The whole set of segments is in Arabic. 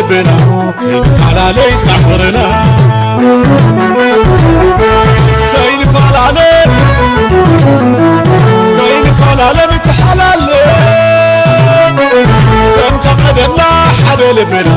لبنا على ليس كاين فعل علينا كاين فعل علينا تحلال كم تقدمنا حبل بنا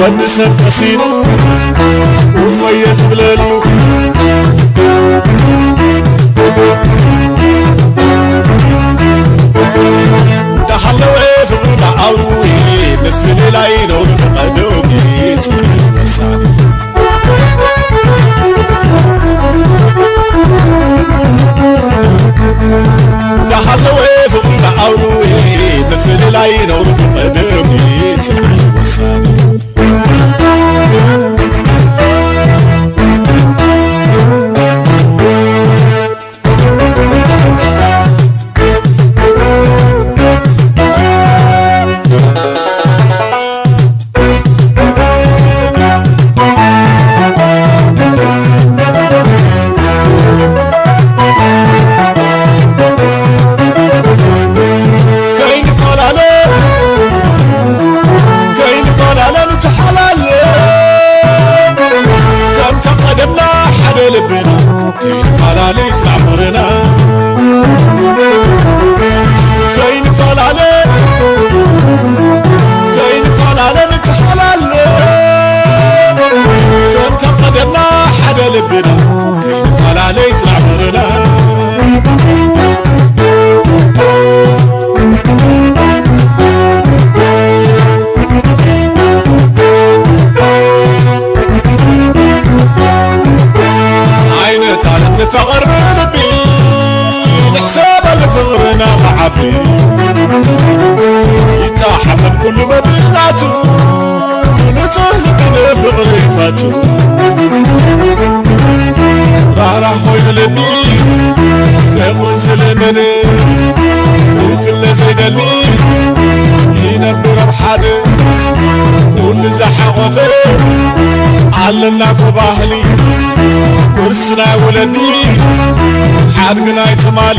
ونسى قصيرو وفيث بلالو دحلو عيف غدا عروي مثل العين ونقدومي تقلت مسامي دحلو عيف غدا عروي مثل العين ልብና ከይንፈላለ ዝዓምርና ከይንፈላለ ከይንፈላለ ንተሓላለ ከም ተቐደምና ሓደ ልብና ስለሚል ፍቅር ስለምንም ክፍለ ዘይደሊ ይነብረን ሓደ ኩሉ ዝሓቆፈ ኣለና ኮ ባህሊ ውርስ ናይ ወለዲ ሓድግናይ ትማሊ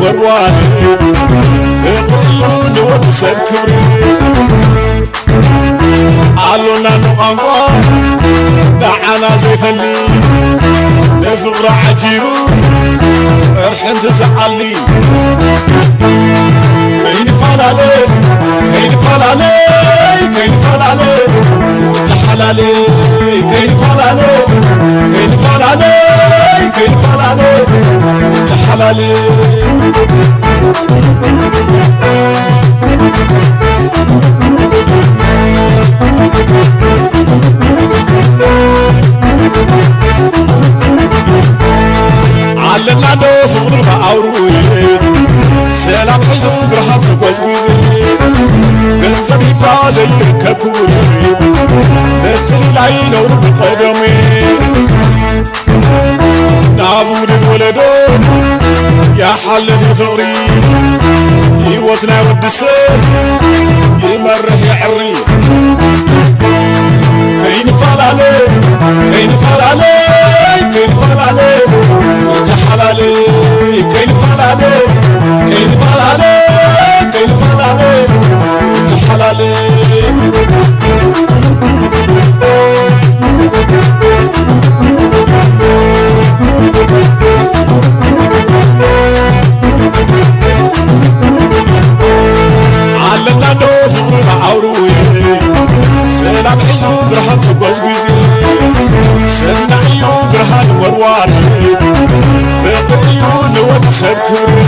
والراهب يقولون وتسكر دعنا زي فلي نفغر عجيب ارحن تزعلي عرف قدمي نعبود الولدون يا حلة فقري يوتنا ودسه شكري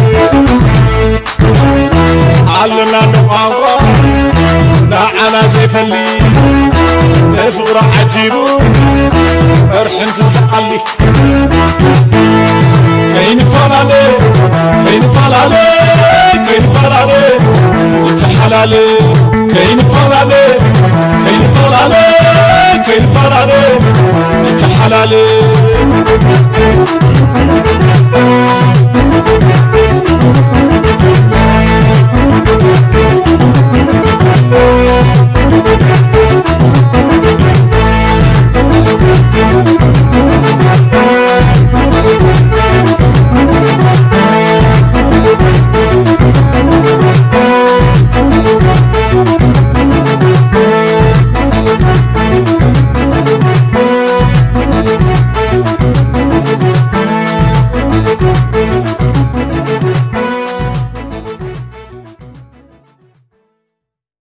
علنا نقاوة نعنا زي فلي نفغر عجيبو ارحن تزعلي كاين فلالي كاين فلالي كاين فلالي انت حلالي كاين فلالي كاين فلالي كاين انت حلالي Thank you.